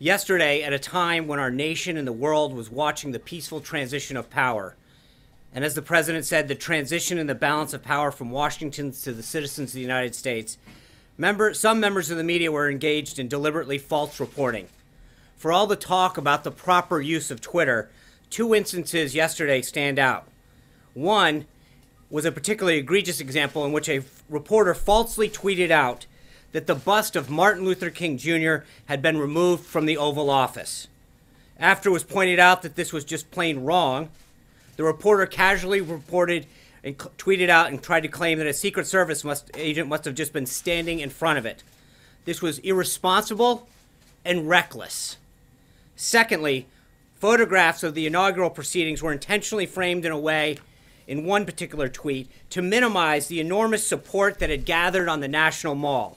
yesterday at a time when our nation and the world was watching the peaceful transition of power. And as the president said, the transition in the balance of power from Washington to the citizens of the United States, member, some members of the media were engaged in deliberately false reporting. For all the talk about the proper use of Twitter, two instances yesterday stand out. One was a particularly egregious example in which a reporter falsely tweeted out that the bust of Martin Luther King Jr. had been removed from the Oval Office. After it was pointed out that this was just plain wrong, the reporter casually reported and tweeted out and tried to claim that a Secret Service must, agent must have just been standing in front of it. This was irresponsible and reckless. Secondly, photographs of the inaugural proceedings were intentionally framed in a way in one particular tweet to minimize the enormous support that had gathered on the National Mall.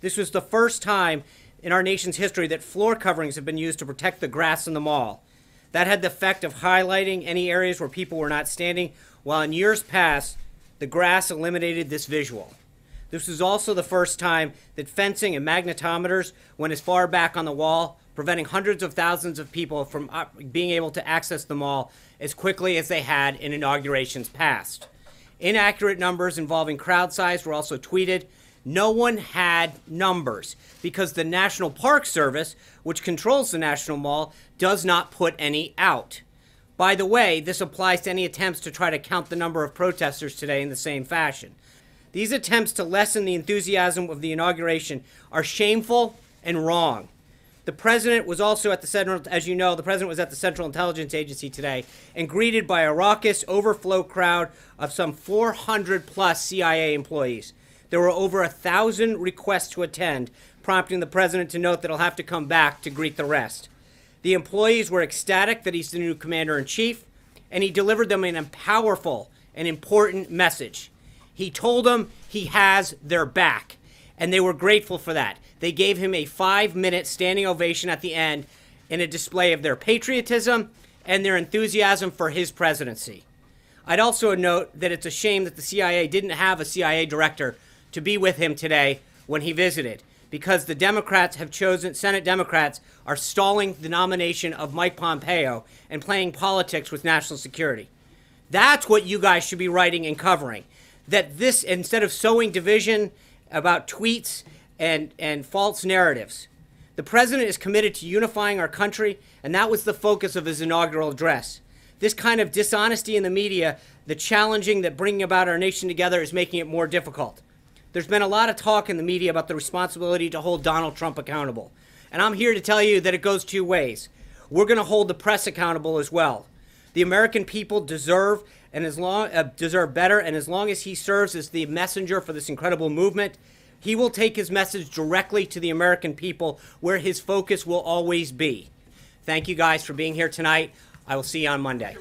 This was the first time in our nation's history that floor coverings have been used to protect the grass in the mall. That had the effect of highlighting any areas where people were not standing, while in years past, the grass eliminated this visual. This was also the first time that fencing and magnetometers went as far back on the wall, preventing hundreds of thousands of people from being able to access the mall as quickly as they had in inaugurations past. Inaccurate numbers involving crowd size were also tweeted, no one had numbers because the National Park Service, which controls the National Mall, does not put any out. By the way, this applies to any attempts to try to count the number of protesters today in the same fashion. These attempts to lessen the enthusiasm of the inauguration are shameful and wrong. The president was also at the Central, as you know, the president was at the Central Intelligence Agency today and greeted by a raucous, overflow crowd of some 400 plus CIA employees. There were over a thousand requests to attend, prompting the president to note that he'll have to come back to greet the rest. The employees were ecstatic that he's the new commander in chief, and he delivered them a powerful and important message. He told them he has their back, and they were grateful for that. They gave him a five minute standing ovation at the end in a display of their patriotism and their enthusiasm for his presidency. I'd also note that it's a shame that the CIA didn't have a CIA director to be with him today when he visited because the Democrats have chosen, Senate Democrats are stalling the nomination of Mike Pompeo and playing politics with national security. That's what you guys should be writing and covering. That this, instead of sowing division about tweets and, and false narratives, the president is committed to unifying our country, and that was the focus of his inaugural address. This kind of dishonesty in the media, the challenging that bringing about our nation together is making it more difficult. There's been a lot of talk in the media about the responsibility to hold Donald Trump accountable. And I'm here to tell you that it goes two ways. We're going to hold the press accountable as well. The American people deserve and as long uh, deserve better and as long as he serves as the messenger for this incredible movement, he will take his message directly to the American people where his focus will always be. Thank you guys for being here tonight. I will see you on Monday.